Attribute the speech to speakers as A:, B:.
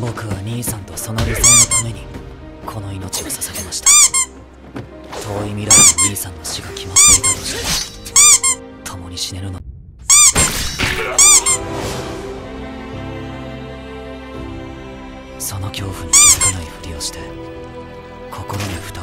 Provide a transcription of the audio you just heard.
A: 僕は兄さんとその理想のためにこの命を捧げました。遠い未来に兄さんの死が決まっていたとしても共に死ねるの。その恐怖に気づかないふりをして心に蓋